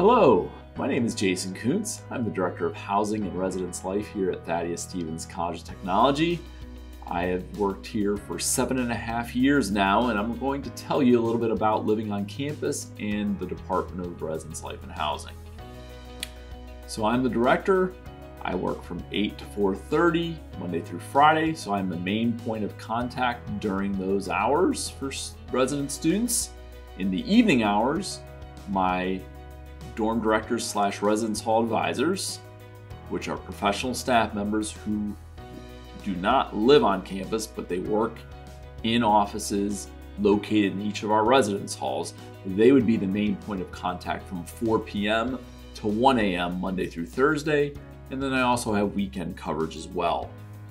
Hello, my name is Jason Kuntz. I'm the Director of Housing and Residence Life here at Thaddeus Stevens College of Technology. I have worked here for seven and a half years now, and I'm going to tell you a little bit about living on campus and the Department of Residence Life and Housing. So I'm the director. I work from 8 to 4.30, Monday through Friday, so I'm the main point of contact during those hours for resident students. In the evening hours, my dorm directors slash residence hall advisors, which are professional staff members who do not live on campus, but they work in offices located in each of our residence halls. They would be the main point of contact from 4 p.m. to 1 a.m. Monday through Thursday, and then I also have weekend coverage as well.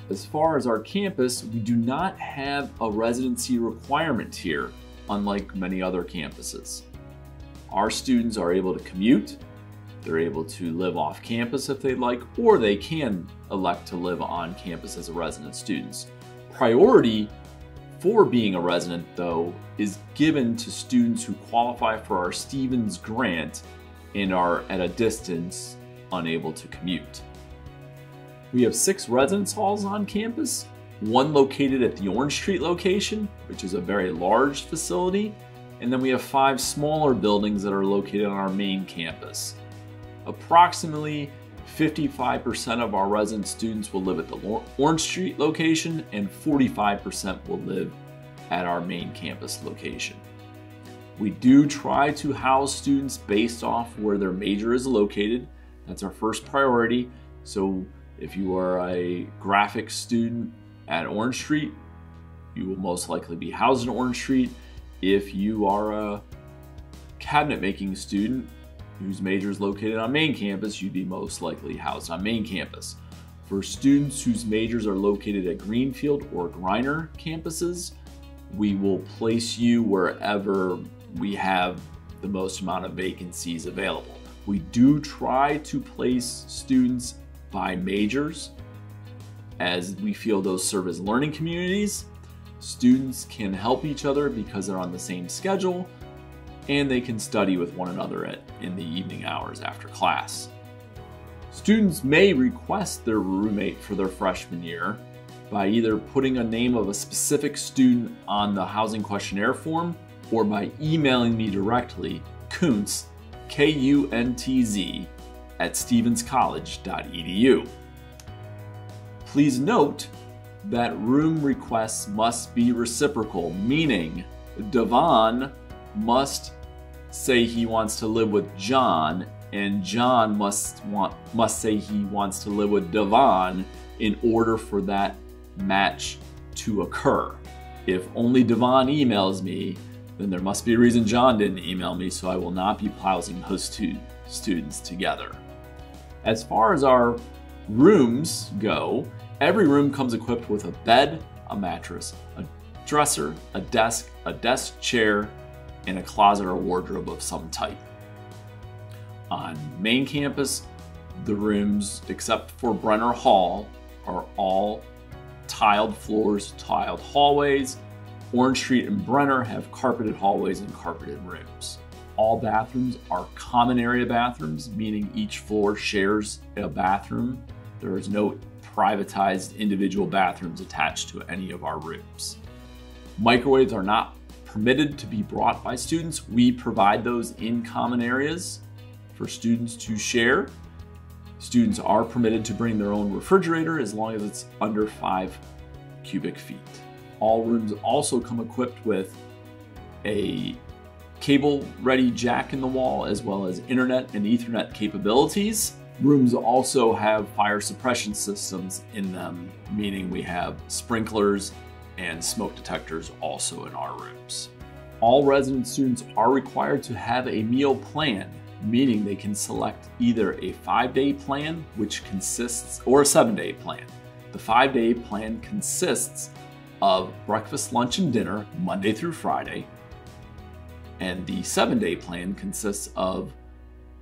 As far as our campus, we do not have a residency requirement here, unlike many other campuses. Our students are able to commute, they're able to live off campus if they'd like, or they can elect to live on campus as a resident students. Priority for being a resident, though, is given to students who qualify for our Stevens grant and are at a distance unable to commute. We have six residence halls on campus, one located at the Orange Street location, which is a very large facility, and then we have five smaller buildings that are located on our main campus. Approximately 55% of our resident students will live at the Orange Street location and 45% will live at our main campus location. We do try to house students based off where their major is located. That's our first priority. So if you are a graphic student at Orange Street, you will most likely be housed in Orange Street. If you are a cabinet making student whose major is located on main campus, you'd be most likely housed on main campus. For students whose majors are located at Greenfield or Greiner campuses, we will place you wherever we have the most amount of vacancies available. We do try to place students by majors as we feel those serve as learning communities Students can help each other because they're on the same schedule, and they can study with one another at, in the evening hours after class. Students may request their roommate for their freshman year by either putting a name of a specific student on the housing questionnaire form or by emailing me directly, Kuntz, K-U-N-T-Z, at stevenscollege.edu. Please note that room requests must be reciprocal, meaning Devon must say he wants to live with John, and John must want must say he wants to live with Devon in order for that match to occur. If only Devon emails me, then there must be a reason John didn't email me, so I will not be housing those two students together. As far as our rooms go, Every room comes equipped with a bed, a mattress, a dresser, a desk, a desk chair, and a closet or wardrobe of some type. On main campus, the rooms, except for Brenner Hall, are all tiled floors, tiled hallways. Orange Street and Brenner have carpeted hallways and carpeted rooms. All bathrooms are common area bathrooms, meaning each floor shares a bathroom. There is no privatized individual bathrooms attached to any of our rooms. Microwaves are not permitted to be brought by students. We provide those in common areas for students to share. Students are permitted to bring their own refrigerator as long as it's under five cubic feet. All rooms also come equipped with a cable ready jack in the wall as well as internet and ethernet capabilities. Rooms also have fire suppression systems in them, meaning we have sprinklers and smoke detectors also in our rooms. All resident students are required to have a meal plan, meaning they can select either a five day plan, which consists, or a seven day plan. The five day plan consists of breakfast, lunch, and dinner Monday through Friday. And the seven day plan consists of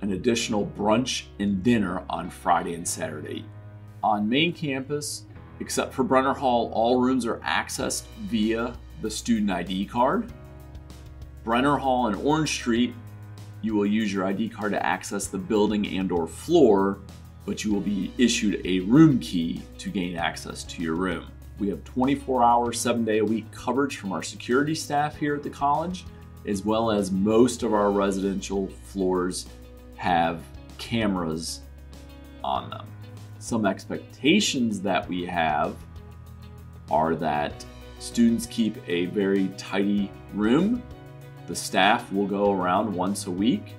an additional brunch and dinner on Friday and Saturday. On main campus, except for Brenner Hall, all rooms are accessed via the student ID card. Brenner Hall and Orange Street you will use your ID card to access the building and or floor, but you will be issued a room key to gain access to your room. We have 24 hour, seven day a week coverage from our security staff here at the college, as well as most of our residential floors have cameras on them. Some expectations that we have are that students keep a very tidy room. The staff will go around once a week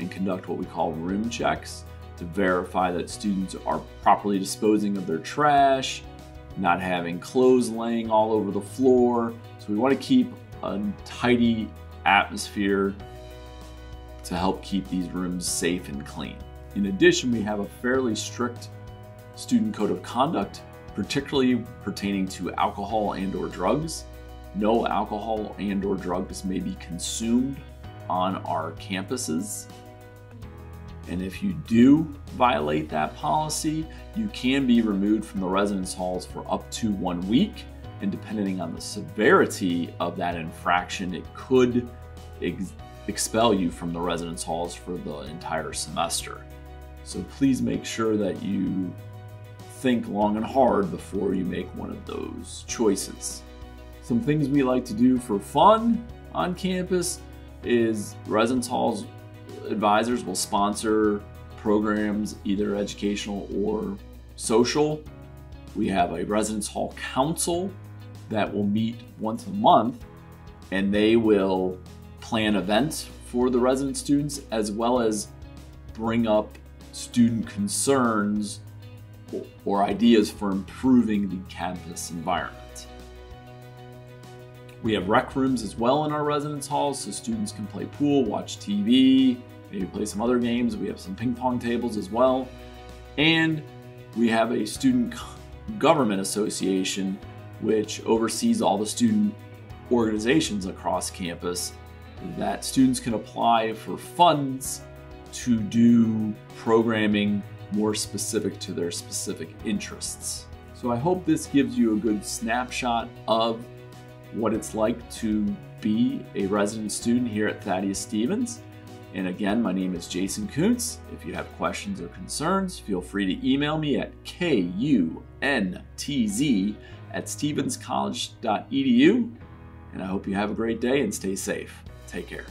and conduct what we call room checks to verify that students are properly disposing of their trash, not having clothes laying all over the floor. So we want to keep a tidy atmosphere to help keep these rooms safe and clean. In addition, we have a fairly strict student code of conduct, particularly pertaining to alcohol and or drugs. No alcohol and or drugs may be consumed on our campuses. And if you do violate that policy, you can be removed from the residence halls for up to one week. And depending on the severity of that infraction, it could expel you from the residence halls for the entire semester. So please make sure that you think long and hard before you make one of those choices. Some things we like to do for fun on campus is residence halls advisors will sponsor programs, either educational or social. We have a residence hall council that will meet once a month and they will plan events for the resident students as well as bring up student concerns or ideas for improving the campus environment. We have rec rooms as well in our residence halls so students can play pool, watch TV, maybe play some other games. We have some ping pong tables as well. And we have a student government association which oversees all the student organizations across campus that students can apply for funds to do programming more specific to their specific interests. So I hope this gives you a good snapshot of what it's like to be a resident student here at Thaddeus Stevens. And again, my name is Jason Kuntz. If you have questions or concerns, feel free to email me at kuntz at stevenscollege.edu. And I hope you have a great day and stay safe. Take care.